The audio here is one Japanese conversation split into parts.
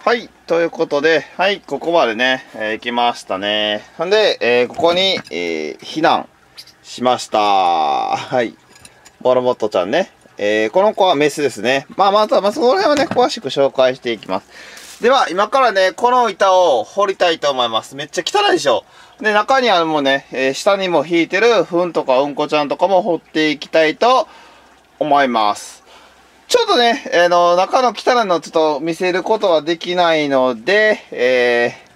はい、ということで、はい、ここまでね、えー行きましたね。ほんで、えーここに、えー避難しました。はい。ボロボットちゃんね。えーこの子はメスですね。まあ、また、まあ、その辺はね、詳しく紹介していきます。では、今からね、この板を掘りたいと思います。めっちゃ汚いでしょ。で、中にはもうね、えー下にも引いてる、糞とかうんこちゃんとかも掘っていきたいと思います。ちょっとね、あの、中の汚いのちょっと見せることはできないので、えー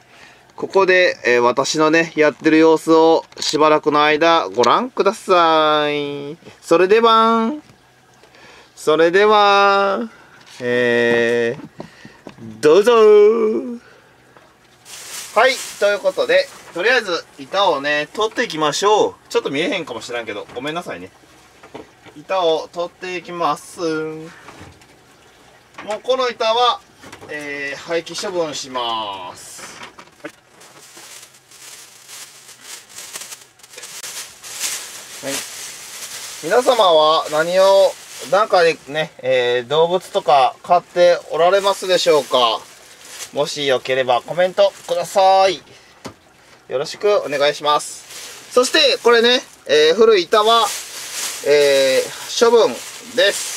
ここで、えー私のね、やってる様子をしばらくの間ご覧ください。それでは、それでは、えー、どうぞはい、ということで、とりあえず板をね、取っていきましょう。ちょっと見えへんかもしれんけど、ごめんなさいね。板を取っていきます。もうこの板は、えー廃棄処分します。はい。皆様は何を、なんかでね、えー動物とか飼っておられますでしょうか？もしよければコメントください。よろしくお願いします。そして、これね、えー古い板は、えー処分です。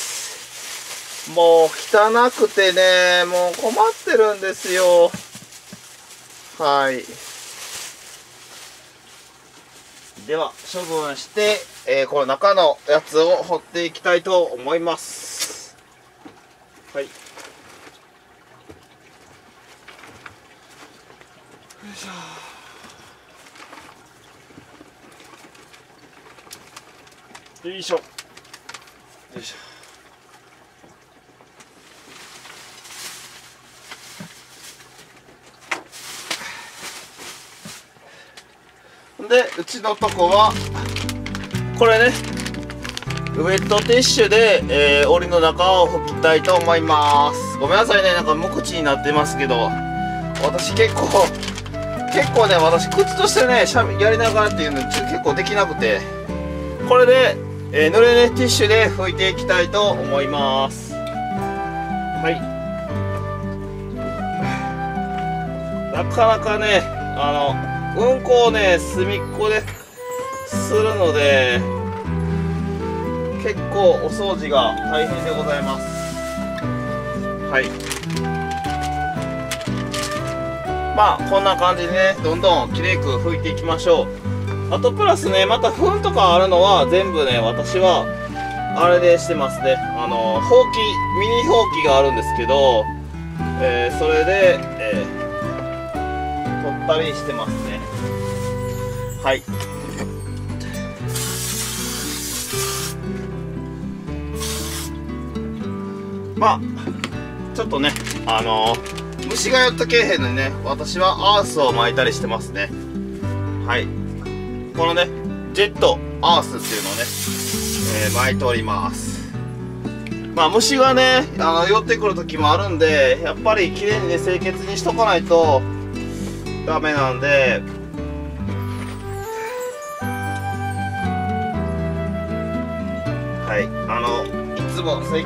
もう汚くてね、もう困ってるんですよ。はい。では、処分して、えーこの中のやつを掘っていきたいと思います。はい。よいしょ。よいしょ。よいしょ。で、うちのとこは、これね、ウェットティッシュで、えー、檻の中を拭きたいと思います。ごめんなさいね、なんか無口になってますけど、私結構、結構ね、私、靴としてね、しゃべやりながらっていうの結構できなくて、これで、えー、濡れねティッシュで拭いていきたいと思います。はい。なかなかね、あの、うんこをね、隅っこでするので、結構お掃除が大変でございます。はい。まあ、こんな感じでね、どんどんきれいく拭いていきましょう。あとプラスね、また糞とかあるのは全部ね、私は、あれでしてますね。あの、ほうき、ミニほうきがあるんですけど、えーそれで、えー取ったりしてます。はい。まあ、ちょっとね、あの虫が寄ったけえへんのにね、私はアースを巻いたりしてますね。はい。このね、ジェットアースっていうのをね、えー巻いております。まあ虫がね、あの、寄ってくる時もあるんで、やっぱり綺麗にね、清潔にしとかないとダメなんで、はい、あの、いつもせい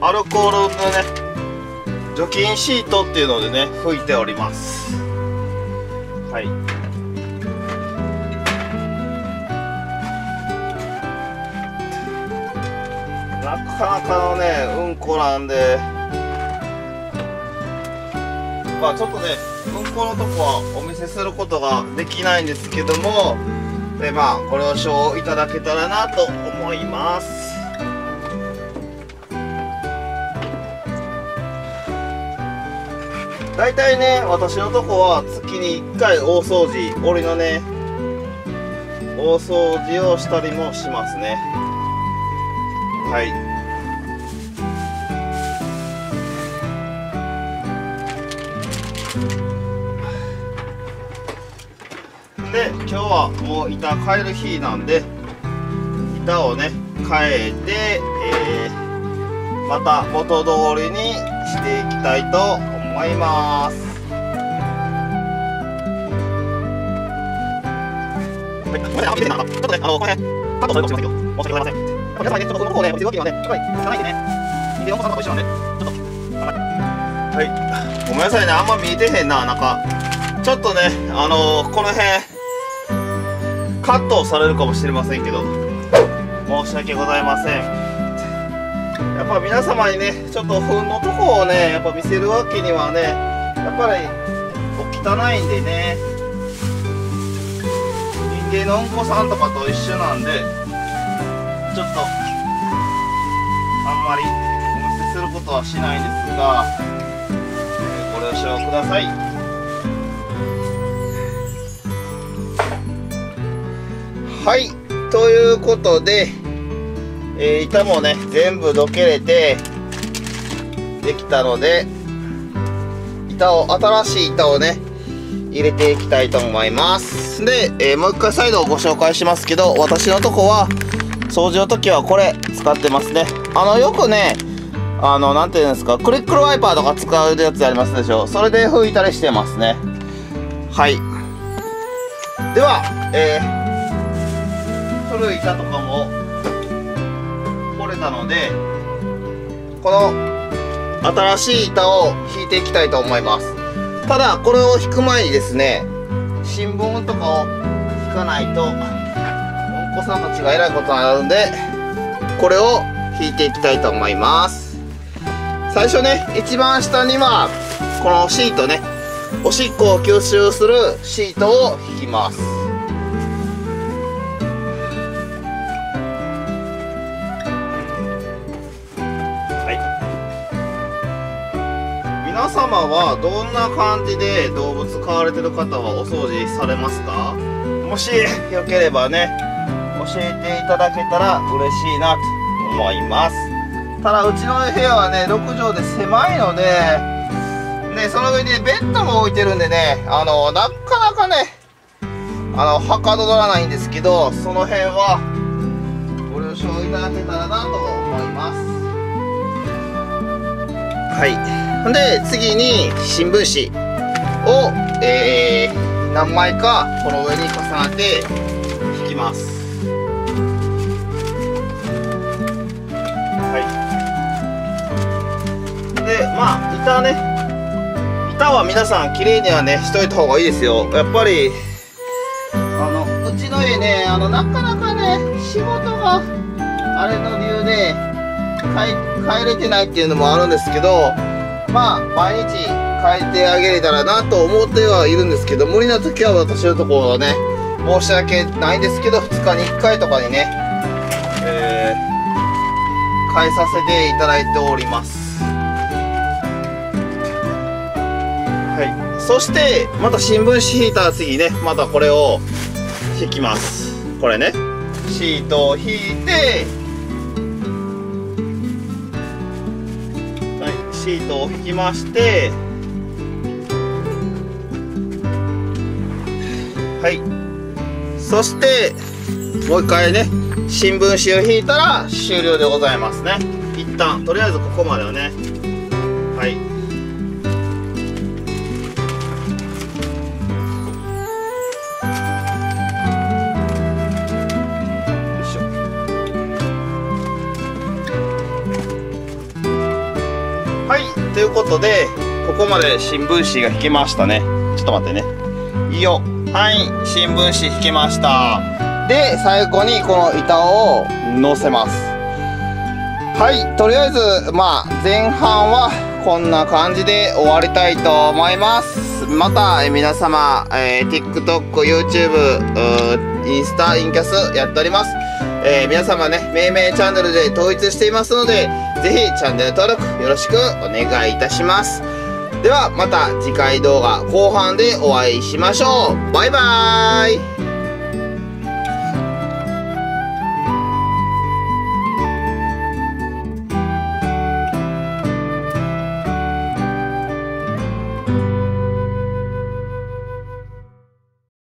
アルコールのね、除菌シートっていうのでね、拭いております。はい。なかなかのね、うんこなんで、まあちょっとね、うんこのとこはお見せすることができないんですけども、でまあご了承いただけたらなと思います。大体ね、私のとこは月に1回大掃除、俺のね、大掃除をしたりもしますね。はい。今日はもう板変える日なんで板をね変えて、えーまた元通りにしていきたいと思いますはい、ごめんなさい、あ、見てなかった。ちょっとね、あの、これ、カットされるかもしませんけど、申し訳ございません。皆さんね、ちょっとこの向こうね、見てるわけにはね、やっぱりいかないんでね、見てるお子さんとかと一緒なんで、ちょっと、頑張って。はいごめんなさいねあんま見えてへんななんかちょっとねあのー、この辺カットされるかもしれませんけど。申し訳ございません。やっぱ皆様にねちょっと糞のとこをねやっぱ見せるわけにはねやっぱりお汚いんでね。人間のうんこさんとかと一緒なんでちょっとあんまりお見せすることはしないんですが、ご了承ください。はい。ということで、えー、板もね全部どけれてできたので板を新しい板をね入れていきたいと思います。で、えー、もう一回再度ご紹介しますけど私のとこは掃除の時はこれ使ってますね。あのよくねあの何て言うんですかクリックルワイパーとか使うやつありますでしょ。それで拭いたりしてますね。はい。ではえー古い板とかも掘れたのでこの新しい板を引いていきたいと思います。ただこれを引く前にですね新聞とかを引かないとお子さんたちがえらいことになるんでこれを引いていきたいと思います。最初ね一番下にはこのシートねおしっこを吸収するシートを引きます。皆様はどんな感じで動物飼われてる方はお掃除されますか？もしよければね教えていただけたら嬉しいなと思います。ただうちの部屋はね6畳で狭いのでねその上にベッドも置いてるんでねあのなかなかねあのはかどらないんですけどその辺はご了承いただけたらなと思います。はいで次に新聞紙を、えー、何枚かこの上に重ねて引きます。はい。でまあ板ね。板は皆さん綺麗にはねしといた方がいいですよ。やっぱりあのうちの家ねあのなかなかね仕事があれの理由で帰れてないっていうのもあるんですけどまあ毎日変えてあげれたらなと思ってはいるんですけど無理な時は私のところはね申し訳ないですけど2日に1回とかにね、えー、変えさせていただいております。はい。そしてまた新聞紙引いたら次ねまたこれを引きます。これね。シートを引いてシートを引きましてはい。そしてもう一回ね新聞紙を引いたら終了でございますね。一旦とりあえずここまではね。はい。ということでここまで新聞紙が引けましたね。ちょっと待ってね。いいよ。はい。新聞紙引けました。で最後にこの板を乗せます。はい。とりあえずまあ前半はこんな感じで終わりたいと思います。また皆様、えー、TikTok、YouTube、インスタ、インキャスやっております。えー、皆様ね、命名チャンネルで統一していますので、ぜひチャンネル登録よろしくお願いいたします。ではまた次回動画後半でお会いしましょう。バイバーイ